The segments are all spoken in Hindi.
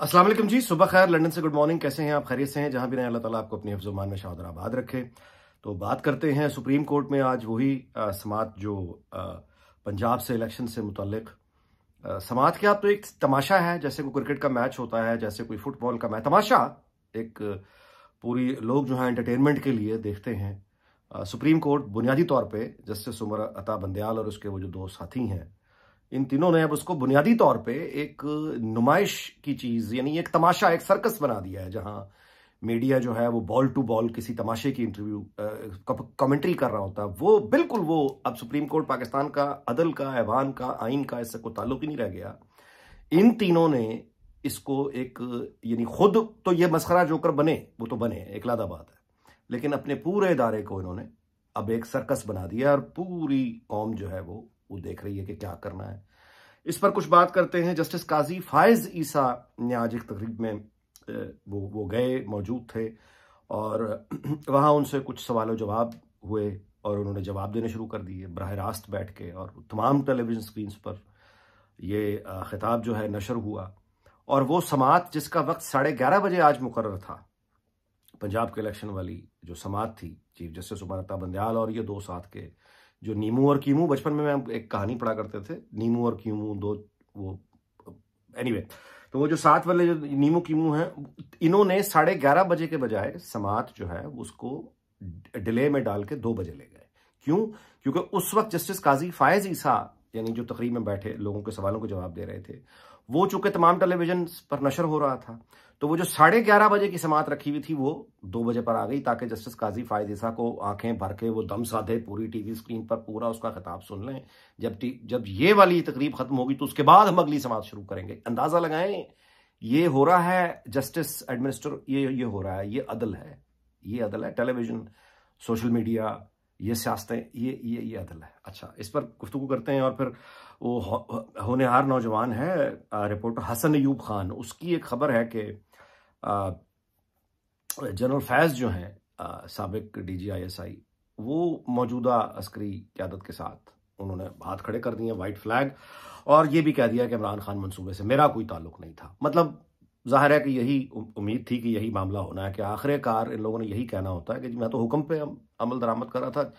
वालेकुम जी। सुबह खैर लंदन से गुड मॉर्निंग। कैसे हैं आप? खैरियत से हैं। जहाँ भी रहें अल्लाह ताला आपको अपनी हफ्जुमान में शाहदर आबाद रखे। तो बात करते हैं सुप्रीम कोर्ट में आज वही समात जो आ, पंजाब से इलेक्शन से मुतलक समात क्या तो एक तमाशा है जैसे कोई क्रिकेट का मैच होता है जैसे कोई फुटबॉल का मैच। तमाशा एक पूरी लोग जो है एंटरटेनमेंट के लिए देखते हैं। सुप्रीम कोर्ट बुनियादी तौर पर जस्टिस उमर अता बंदयाल और उसके वो जो दो साथी हैं इन तीनों ने अब उसको बुनियादी तौर पे एक नुमाइश की चीज़, यानी एक तमाशा, एक सर्कस बना दिया है, जहाँ मीडिया जो है वो बॉल टू बॉल किसी तमाशे की इंटरव्यू कमेंट्री कर रहा होता है। वो बिल्कुल वो अब सुप्रीम कोर्ट पाकिस्तान का, अदल का, ऐवान का, आइन का, इससे कोई ताल्लुक ही नहीं रह गया। इन तीनों ने इसको एक, यानी खुद तो ये मस्खरा जोकर बने, वो तो बने, एक लादा बात है। लेकिन अपने पूरे इदारे को इन्होंने अब एक सर्कस बना दिया और पूरी कौम जो है वो वो देख रही है कि क्या करना है। इस पर कुछ बात करते हैं। जस्टिस काजी फायज ईसा ने आज एक तकरीब में वो वो गए, मौजूद थे और वहाँ उनसे कुछ सवाल जवाब हुए और उन्होंने जवाब देने शुरू कर दिए बरह रास्त बैठ के और तमाम टेलीविज़न स्क्रीन पर ये खिताब जो है नशर हुआ। और वो समात जिसका वक्त साढ़े ग्यारह बजे आज मुकर था, पंजाब के इलेक्शन वाली जो समात थी, चीफ जस्टिस उमरता बंदयाल और ये दो साथ के जो नीमू और कीमू बचपन में मैं एक कहानी पढ़ा करते थे नीमू और कीमू दो वो एनीवे anyway, तो वो जो सात वाले जो नीमू कीमू हैं इन्होंने साढ़े ग्यारह बजे के बजाय समात जो है उसको डिले में डाल के दो बजे ले गए। क्यों? क्योंकि उस वक्त जस्टिस काजी फायज ईसा यानी जो तकरीब में बैठे लोगों के सवालों के जवाब दे रहे थे वो चूँकि तमाम टेलीविज़न पर नशर हो रहा था तो वो जो साढ़े ग्यारह बजे की समात रखी हुई थी, वो दो बजे पर आ गई ताकि जस्टिस काजी फायदिसा को आँखें भर के वो दम साधे, पूरी टीवी स्क्रीन पर पूरा उसका खिताब सुन लें। जब जब ये वाली तकरीब खत्म होगी तो उसके बाद हम अगली समात शुरू करेंगे। अंदाज़ा लगाएँ, ये हो रहा है जस्टिस एडमिनिस्टर, ये ये हो रहा है, ये अदल है, ये अदल है। टेलीविज़न, सोशल मीडिया ये सियासतें, ये ये ये अदल है। अच्छा इस पर गुफ्तु करते हैं और फिर वो होनहार नौजवान है रिपोर्टर हसन अयूब खान। उसकी एक खबर है कि जनरल फैज जो हैं सबक D G I S I वो मौजूदा अस्करी क्यादत के साथ उन्होंने हाथ खड़े कर दिए वाइट फ्लैग, और ये भी कह दिया कि इमरान खान मंसूबे से मेरा कोई ताल्लुक नहीं था। मतलब ज़ाहिर है कि यही उम्मीद थी कि यही मामला होना है कि आखिरकार इन लोगों ने यही कहना होता है कि मैं तो हुक्म पे अमल दरामद कर रहा था।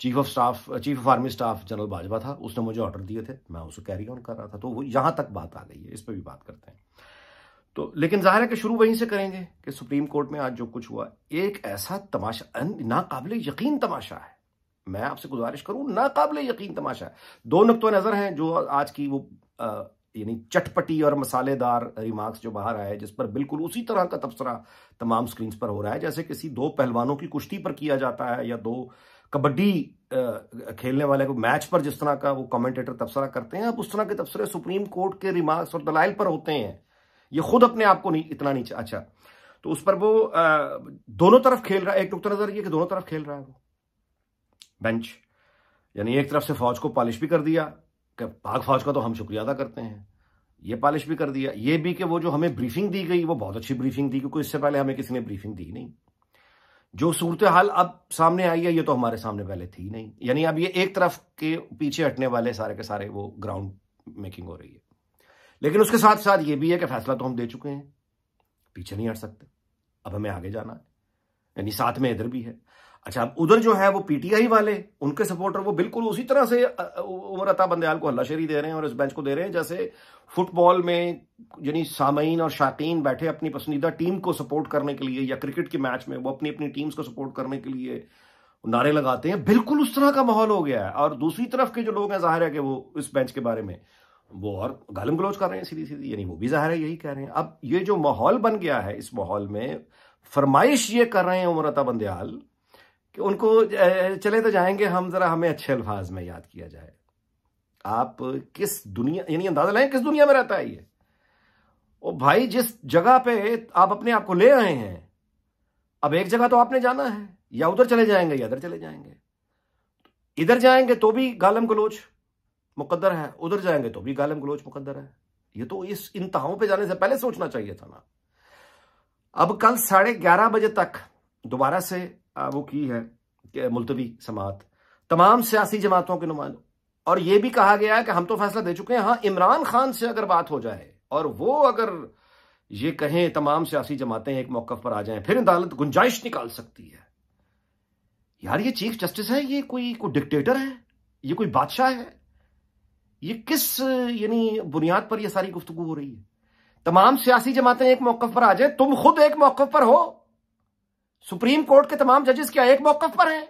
Chief of staff chief of army staff general Bajwa था। उसने मुझे ऑर्डर दिए थे। मैं उसे कैरी ऑन कर रहा था। तो वो यहाँ तक बात आ गई है। इस पर भी बात करते हैं। तो लेकिन ज़ाहिर है कि शुरू वहीं से करेंगे कि सुप्रीम कोर्ट में आज जो कुछ हुआ, एक ऐसा तमाशा नाकाबिल यकीन तमाशा है। मैं आपसे गुजारिश करूँ, नाकाबिल यकीन तमाशा है। दो नुकतो नज़र हैं जो आज की वो यानी चटपटी और मसालेदार रिमार्क्स जो बाहर आए जिस पर बिल्कुल उसी तरह का तबसरा तमाम स्क्रीन पर हो रहा है जैसे किसी दो पहलवानों की कुश्ती पर किया जाता है या दो कबड्डी खेलने वाले को मैच पर जिस तरह का वो कमेंटेटर तबसरा करते हैं अब उस तरह के तबसरे सुप्रीम कोर्ट के रिमार्क्स और दलाइल पर होते हैं। ये खुद अपने आप को नहीं इतना नीचे अच्छा। तो उस पर वो आ, दोनों तरफ़ खेल रहा है एक नुकता नज़र ये कि दोनों तरफ़ खेल रहा है वो। बेंच यानी एक तरफ़ से फौज को पॉलिश भी कर दिया कि पाक फौज का तो हम शुक्रिया अदा करते हैं। ये पॉलिश भी कर दिया। ये भी कि वो जो हमें ब्रीफिंग दी गई, वो बहुत अच्छी ब्रीफिंग दी, क्योंकि इससे पहले हमें किसी ने ब्रीफिंग दी नहीं। जो सूरत हाल अब सामने आई है, ये तो हमारे सामने पहले थी नहीं। यानी अब ये एक तरफ़ के पीछे हटने वाले सारे के सारे वो ग्राउंड मेकिंग हो रही है। लेकिन उसके साथ साथ ये भी है कि फैसला तो हम दे चुके हैं। पीछे नहीं हट सकते। अब हमें आगे जाना है। यानी साथ में इधर भी है। अच्छा अब उधर जो है वो पीटीआई वाले, उनके सपोर्टर वो बिल्कुल उसी तरह से उमर अता बंदयाल को हल्लाशेरी दे रहे हैं और इस बेंच को दे रहे हैं, जैसे फुटबॉल में यानी सामीन और शाकीन बैठे अपनी पसंदीदा टीम को सपोर्ट करने के लिए या क्रिकेट के मैच में, वो अपनी अपनी टीम्स को सपोर्ट करने के लिए नारे लगाते हैं। बिल्कुल उस तरह का माहौल हो गया है। और दूसरी तरफ़ के जो लोग हैं, ज़ाहिर है कि वो इस बेंच के बारे में, वो और गालम गलोच कर रहे हैं सीधी सीधी, यानी वो भी ज़ाहिर है यही कह रहे हैं। अब ये जो माहौल बन गया है, इस माहौल में फरमाइश ये कर रहे हैं उमरता बंदयाल कि उनको चले तो जाएँगे, हम जरा हमें अच्छे अल्फाज में याद किया जाए। आप किस दुनिया, यानी अंदाज़ा लें किस दुनिया में रहता है ये? ओ भाई, जिस जगह पे आप अपने आप को ले आए हैं, अब एक जगह तो आपने जाना है, या उधर चले जाएँगे, या इधर चले जाएँगे। इधर जाएँगे तो भी गालम गलोच मुकद्दर है, उधर जाएँगे तो भी गालम गलोच मुकद्दर है। ये तो इस इंतहाओं पे जाने से पहले सोचना चाहिए था ना। अब कल साढ़े ग्यारह बजे तक दोबारा से वो की है मुलतवी समात। तमाम सियासी जमातों के नुमाइंदों। और यह भी कहा गया है कि हम तो फैसला दे चुके हैं हाँ इमरान खान से अगर बात हो जाए, और वो अगर ये कहें, तमाम सियासी जमातें एक मौकफ पर आ जाएँ, फिर अदालत गुंजाइश निकाल सकती है। यार, ये चीफ जस्टिस है, ये कोई कोई डिक्टेटर है? ये कोई बादशाह है? ये किस, यानी बुनियाद पर ये सारी गुफ्तगु हो रही है? तमाम सियासी जमातें एक मौकफ पर आ जाए, तुम खुद एक मौकफ पर हो सुप्रीम कोर्ट के तमाम जजेस क्या एक मौकफ पर हैं?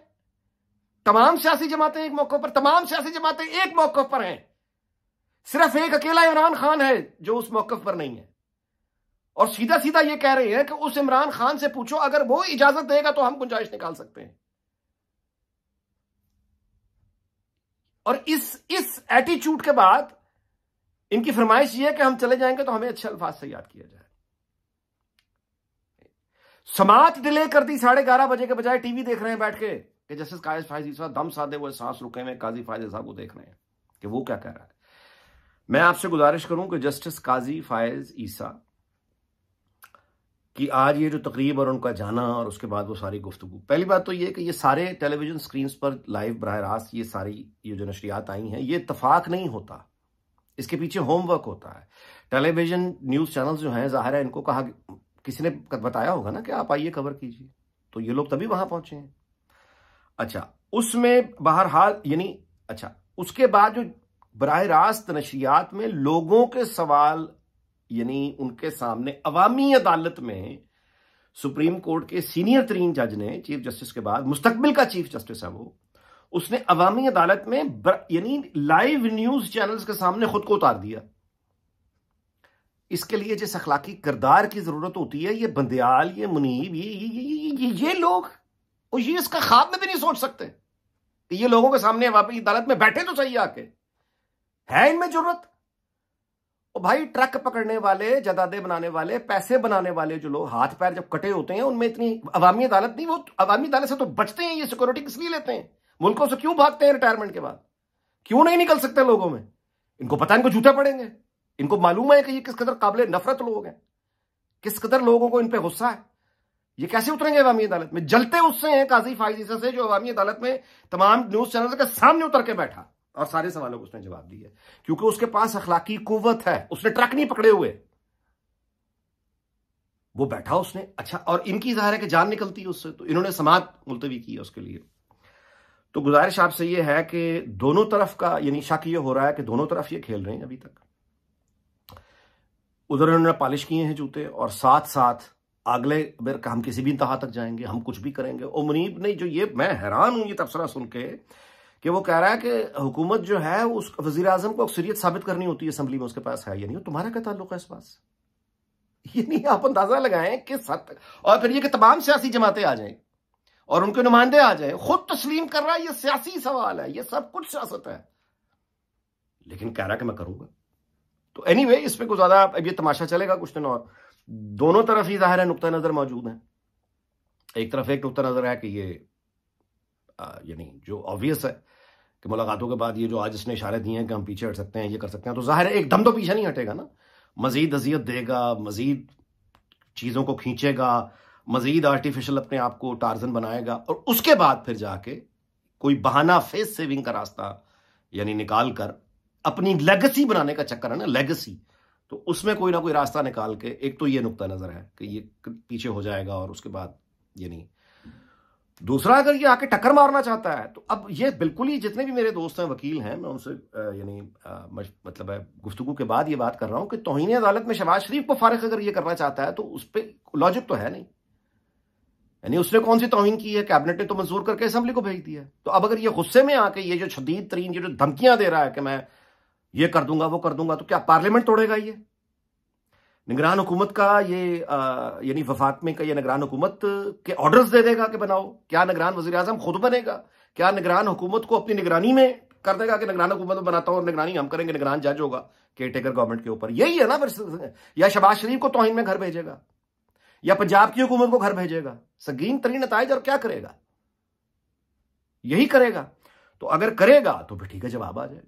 तमाम सियासी जमातें एक मौके पर, तमाम सियासी जमातें एक मौकफ पर हैं। सिर्फ़ एक अकेला इमरान खान है जो उस मौकफ पर नहीं है। और सीधा सीधा यह कह रहे हैं कि उस इमरान खान से पूछो, अगर वो इजाज़त देगा तो हम गुंजाइश निकाल सकते हैं। और इस इस एटीट्यूड के बाद इनकी फरमाइश ये है कि हम चले जाएँगे तो हमें अच्छे अल्फाज से याद किया जाए। समाज डिले कर दी साढ़े ग्यारह बजे के बजाय टीवी देख रहे हैं बैठ के कि जस्टिस कायज फायज ईसा दम साधे हुए सांस रुके हुए काजी फायज साहब को देख रहे हैं कि वो क्या कह रहा है। मैं आपसे गुजारिश करूँ कि जस्टिस काजी फायज ईसा कि आज ये जो तकरीब और उनका जाना और उसके बाद वो सारी गुफ्तु पहली बात तो ये कि ये सारे टेलीविज़न स्क्रीन पर लाइव बरह रास्त ये सारी, ये जो नशरियात आई हैं, ये इतफाक नहीं होता। इसके पीछे होमवर्क होता है। टेलीविज़न न्यूज़ चैनल जो हैं, ज़ाहिर है इनको कहा किसी ने बताया होगा ना कि आप आइए कवर कीजिए। तो ये लोग तभी वहाँ पहुँचे हैं। अच्छा उसमें बहरहाल, यानी अच्छा उसके बाद जो बरह रास्त नशियात में लोगों के सवाल, यानी उनके सामने अवामी अदालत में सुप्रीम कोर्ट के सीनियर तरीन जज ने, चीफ जस्टिस के बाद, मुस्तकबिल का चीफ जस्टिस है वो, उसने अवामी अदालत में यानी लाइव न्यूज़ चैनल्स के सामने खुद को उतार दिया। इसके लिए जिस अखलाकी किरदार की ज़रूरत होती है ये बंदयाल ये मुनीब ये ये, ये, ये, ये ये लोग और ये इसका खाब में भी नहीं सोच सकते। कि ये लोगों के सामने वापस अदालत में बैठे तो सही आके। है इनमें ज़रूरत? और भाई ट्रक पकड़ने वाले जदादे बनाने वाले पैसे बनाने वाले जो लोग हाथ पैर जब कटे होते हैं उनमें इतनी अवामी अदालत नहीं वो अवामी अदालत से तो बचते हैं ये सिक्योरिटी किस लिए लेते हैं? मुल्कों से क्यों भागते हैं रिटायरमेंट के बाद? क्यों नहीं निकल सकते लोगों में? इनको पता इनको जूते पड़ेंगे। इनको मालूम है कि ये किस कदर काबिल नफरत लोग हैं? किस कदर लोगों को इन पर गुस्सा है? ये कैसे उतरेंगे अवामी अदालत में? जलते उससे हैं काजी फाइजीसा से जो अवामी अदालत में तमाम न्यूज़ चैनल के सामने उतर के बैठा। और सारे सवालों को उसने जवाब दिया क्योंकि उसके पास अखलाकी कुवत है। उसने ट्रक नहीं पकड़े हुए। वो बैठा उसने। अच्छा और इनकी ज़ाहिर है कि जान निकलती है उससे। तो इन्होंने समाज मुलतवी की है उसके लिए। तो गुजारिश आपसे ये है कि दोनों तरफ़ का, यानी शक ये हो रहा है कि दोनों तरफ़ ये खेल रहे हैं अभी तक। उधर उन्होंने पॉलिश किए हैं जूते और साथ साथ अगले बेर हम किसी भी इंतहा तक जाएँगे, हम कुछ भी करेंगे। और मुनीब ने जो ये, मैं हैरान हूँ ये तबसरा सुन के कि वो कह रहा है कि हुकूमत जो है, उस वज़ीर आज़म को अक्सरियत साबित करनी होती है असम्बली में, उसके पास है या नहीं। तुम्हारा क्या ताल्लुक है इस बात से? ये नहीं, आप अंदाज़ा लगाएँ किस हद तक। और फिर ये कि तमाम सियासी जमातें आ जाएँ और उनके नुमाइंदे आ जाए, खुद तस्लीम कर रहा है, ये सियासी सवाल है, ये सब कुछ सियासत है। लेकिन कह रहा कि मैं करूँगा। तो एनी anyway, इस पर कुछ ज़्यादा अब ये तमाशा चलेगा कुछ दिन और। दोनों तरफ़ ही ज़ाहिर है नुकता नज़र मौजूद है। एक तरफ़ एक नुकता नज़र है कि ये यानी जो ऑब्वियस है कि मुलाकातों के बाद ये जो आज इसने इशारे दिए हैं कि हम पीछे हट सकते हैं ये कर सकते हैं तो ज़ाहिर है एकदम तो पीछे नहीं हटेगा ना। मजीद अजियत देगा मजीद चीज़ों को खींचेगा मजीद आर्टिफिशियल अपने आप को टार्जन बनाएगा और उसके बाद फिर जाके कोई बहाना फेस सेविंग का रास्ता यानी निकाल कर अपनी लेगेसी बनाने का चक्कर है ना लेगेसी तो उसमें कोई ना कोई रास्ता निकाल के, एक तो ये नुकता नज़र है कि ये पीछे हो जाएगा और उसके बाद यानी दूसरा, अगर ये आके टक्कर मारना चाहता है तो अब ये बिल्कुल ही जितने भी मेरे दोस्त हैं, वकील हैं, मैं उनसे यानी मतलब है गुफ्तगु के बाद ये बात कर रहा हूँ कि तोहिन अदालत में शहबाज शरीफ को फारग अगर ये करना चाहता है तो उस पर लॉजिक तो है नहीं। यानी उसने कौन सी तोहिन की है? कैबिनेट ने तो मंजूर करके असम्बली को भेज दिया। तो अब अगर ये गुस्से में आके ये जो शदीद तरीन, ये जो धमकियाँ दे रहा है कि मैं ये कर दूँगा, वो कर दूँगा तो क्या पार्लियामेंट तोड़ेगा ये? निगरान हुकूमत का ये यानी वफाक में का ये निगरान हुकूमत के ऑर्डर्स दे देगा कि बनाओ। क्या निगरान वजी अजम खुद बनेगा? क्या निगरान हुकूमत को अपनी निगरानी में कर देगा कि निगरान हुकूमत में बनाता हूँ और निगरानी हम करेंगे, निगरान जज होगा केयर टेकर गवर्नमेंट के ऊपर। यही है ना फिर या शबाज शरीफ को तोहिन में घर भेजेगा, या पंजाब की हुकूमत को घर भेजेगा। संगीन तरीन नतज और क्या करेगा? यही करेगा। तो अगर करेगा तो फिर ठीक है, जवाब आ जाएगा।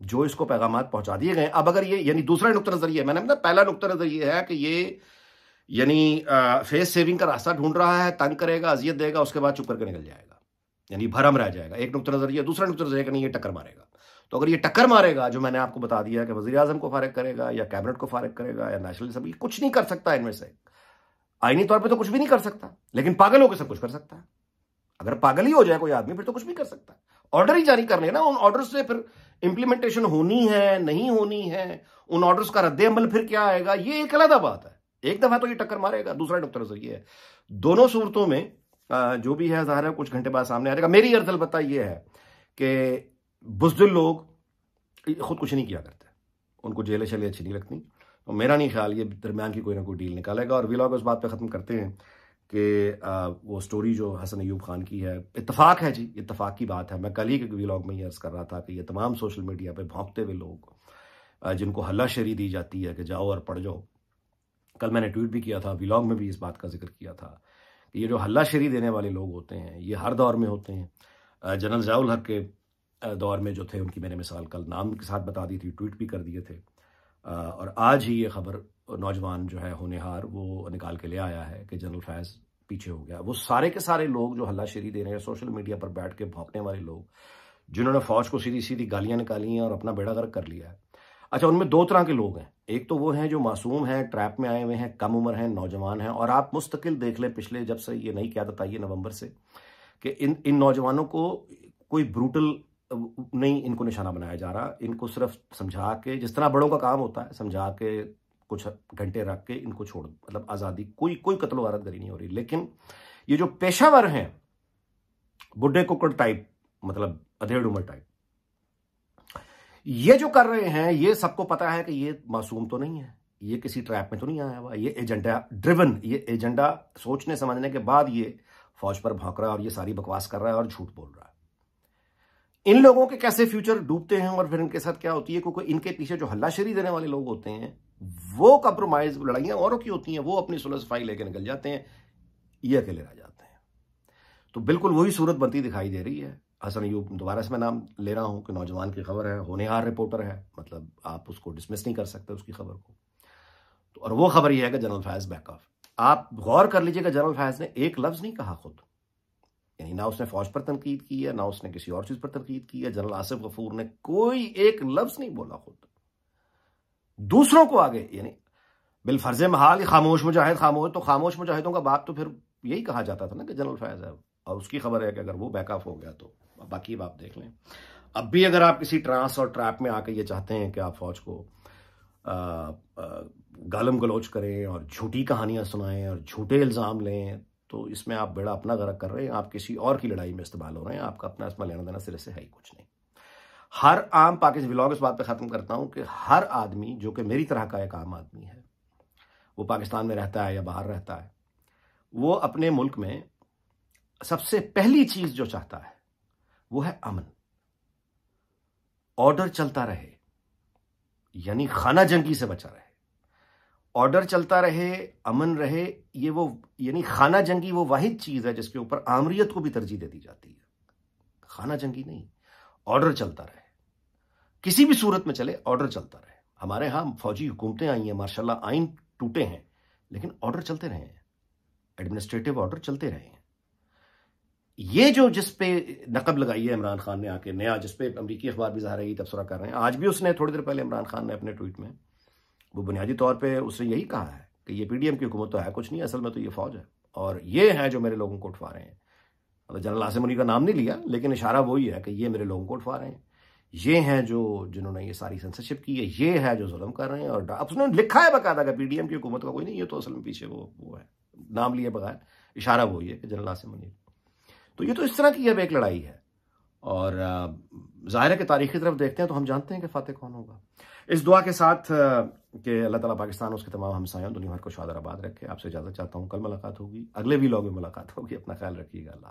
जो इसको पैगाम पहुँचा दिए गए अब अगर ये, यानी दूसरा नुकता नज़र ये मैंने मतलब पहला नुकता नज़र ये है कि ये, यानी फेस सेविंग का रास्ता ढूंढ रहा है, तंग करेगा, अजियत देगा, उसके बाद चुप करके निकल जाएगा। यानी भरम रह जाएगा। एक नुकता नज़र ये दूसरा नुकता नज़र नहीं ये टक्कर मारेगा। तो अगर ये टक्कर मारेगा, जो मैंने आपको बता दिया कि वजी अजम को फारिग करेगा, या कैबिनेट को फारिग करेगा, या नेशनल असम्बली कुछ नहीं कर सकता इनमें से। आईनी तौर पर तो कुछ भी नहीं कर सकता, लेकिन पागल होकर सब कुछ कर सकता है। अगर पागल ही हो जाए कोई आदमी, फिर तो कुछ भी कर सकता है। ऑर्डर ही जारी करने ना, उन ऑर्डर से फिर इंप्लीमेंटेशन होनी है, नहीं होनी है, उन ऑर्डर्स का रद्द अमल फिर क्या आएगा? ये एक अलग बात है। एक दफ़ा तो ये टक्कर मारेगा, दूसरा डॉक्टर ये है। दोनों सूरतों में जो भी है ज़ाहिर है, कुछ घंटे बाद सामने आ जाएगा मेरी अर्थ अलबत्ता ये है कि बुजदिल लोग खुद कुछ नहीं किया करते। उनको जेलें शलें अच्छी नहीं लगती। तो मेरा नहीं ख्याल ये दरमियान की कोई ना कोई डील निकालेगा और वीलॉग उस बात पे ख़त्म करते हैं। कि वो स्टोरी जो हसन अयूब खान की है इतफाक है जी इतफाक की बात है। मैं कल ही के वीलॉग में ये अर्ज़ कर रहा था कि ये तमाम सोशल मीडिया पे भोंकते हुए लोग जिनको हल्ला शरी दी जाती है कि जाओ और पढ़ जाओ। कल मैंने ट्वीट भी किया था व्लॉग में भी इस बात का ज़िक्र किया था कि ये जो हल्ला शरी देने वाले लोग होते हैं, ये हर दौर में होते हैं। जनरल जयाउल हक के दौर में जो थे, उनकी मैंने मिसाल कल नाम के साथ बता दी थी ट्वीट भी कर दिए थे। और आज ही ये खबर नौजवान जो है होनेहार, वो निकाल के ले आया है कि जनरल फैज़ पीछे हो गया। वो सारे के सारे लोग जो हल्ला शेरी दे रहे हैं, सोशल मीडिया पर बैठ के भौंकने वाले लोग, जिन्होंने फौज को सीधी सीधी गालियाँ निकाली हैं और अपना बेड़ा गर्क कर लिया है। अच्छा उनमें दो तरह के लोग हैं। एक तो वो हैं जो मासूम हैं, ट्रैप में आए हुए हैं, कम उम्र हैं, नौजवान हैं, और आप मुस्तकिल देख लें पिछले जब से ये नई क्यादत आई है नवंबर से, कि इन इन नौजवानों को कोई ब्रूटल नहीं इनको निशाना बनाया जा रहा। इनको सिर्फ़ समझा के, जिस तरह बड़ों का काम होता है, समझा के कुछ घंटे रख के इनको छोड़ मतलब आज़ादी, कोई कोई कत्ल वारत गरी नहीं हो रही। लेकिन ये जो पेशावर हैं, बुढ़े कुकड़ टाइप मतलब अधेड़ उम्र टाइप ये जो कर रहे हैं, ये सबको पता है कि ये मासूम तो नहीं है। ये किसी ट्रैप में तो नहीं आया हुआ। ये एजेंडा ड्रिवन ये एजेंडा सोचने, समझने के बाद ये फौज पर भौंक रहा है और ये सारी बकवास कर रहा है और झूठ बोल रहा है। इन लोगों के कैसे फ्यूचर डूबते हैं और फिर इनके साथ क्या होती है? क्योंकि इनके पीछे जो हल्लाशेरी देने वाले लोग होते हैं वो कंप्रोमाइज लड़ाइयाँ औरों की होती हैं, वो अपनी सुलह सफ़ाई लेकर निकल जाते हैं, ये अकेले रह जाते हैं। तो बिल्कुल वही सूरत बनती दिखाई दे रही है। हसन अयूब, दोबारा से मैं नाम ले रहा हूँ कि नौजवान की खबर है, होनेहार रिपोर्टर है मतलब आप उसको डिसमिस नहीं कर सकते उसकी खबर को। तो और वो खबर यह है कि जनरल फैज बैक ऑफ़ आप गौर कर लीजिएगा, जनरल फैज ने एक लफ्ज नहीं कहा खुद। यानी ना उसने फौज पर तनकीद की है, ना उसने किसी और चीज़ पर तनकीद की है। जनरल आसिफ गफूर ने कोई एक लफ्ज नहीं बोला खुद। दूसरों को आगे, यानी बिल फ़र्ज़ महाल खामोश मुजाहिद, खामोश तो खामोश मुजाहिदों का बाप तो फिर यही कहा जाता था ना कि जनरल फैज है और उसकी खबर है कि अगर वो बैकअप हो गया तो बाकी आप देख लें। अब भी अगर आप किसी ट्रांस और ट्रैप में आकर ये चाहते हैं कि आप फौज को गालम गलोच करें और झूठी कहानियाँ सुनाएँ और झूठे इल्ज़ाम लें तो इसमें आप बेड़ा अपना गरक कर रहे हैं। आप किसी और की लड़ाई में इस्तेमाल हो रहे हैं। आपका अपना इसमें लेना देना सिरे से है ही कुछ नहीं। हर आम पाकिस्तान व्लॉग इस बात पे ख़त्म करता हूँ कि हर आदमी, जो कि मेरी तरह का एक आम आदमी है, वो पाकिस्तान में रहता है या बाहर रहता है, वो अपने मुल्क में सबसे पहली चीज़ जो चाहता है, वो है अमन। ऑर्डर चलता रहे, यानी खाना जंगी से बचा रहे। ऑर्डर चलता रहे, अमन रहे, ये वो, यानी खाना जंगी वो वाहिद चीज़ है जिसके ऊपर आमरीत को भी तरजीह दे दी जाती है। खाना जंगी नहीं, ऑर्डर चलता रहे। किसी भी सूरत में चले ऑर्डर चलता रहे। हमारे यहाँ फौजी हुकूमतें आई हैं, मार्शाल्लाह आइन टूटे हैं, लेकिन ऑर्डर चलते रहे हैं। एडमिनिस्ट्रेटिव ऑर्डर चलते रहे हैं। ये जो जिस पे नकब लगाई है इमरान खान ने आके, नया जिस पे अमरीकी अखबार भी ज़ाहिर यही तबसरा कर रहे हैं। आज भी उसने थोड़ी देर पहले इमरान खान ने अपने ट्वीट में, वो बुनियादी तौर पे उसने यही कहा है कि ये पीडीएम की हुकूमत तो है, कुछ नहीं, असल में तो ये फौज है। और ये है जो मेरे लोगों को उठवा रहे हैं। मतलब जनरल आसिम मुनी का नाम नहीं लिया, लेकिन इशारा वही है कि ये मेरे लोगों को उठवा रहे हैं। ये हैं जो जिन्होंने ये सारी सेंसरशिप की है, ये है जो जुल्म कर रहे हैं और अब उसने लिखा है बकायदा कि पीडीएम की हुकूमत का कोई नहीं ये तो असल में पीछे वो वो है। नाम लिए बगैर, इशारा वही है कि जनरल आसिम मुनी तो ये तो इस तरह की अब एक लड़ाई है। और ज़ाहिर के तारीख की तरफ़ देखते हैं तो हम जानते हैं कि फ़तेह कौन होगा। इस दुआ के साथ कि अल्लाह ताला पाकिस्तान उसके तमाम हमसायों, दुनिया भर को शादर आबाद रखे। आपसे इजाज़त चाहता हूँ, कल मुलाकात होगी। अगले भी लोग में मुलाकात होगी। अपना ख्याल रखिएगा। अल्लाह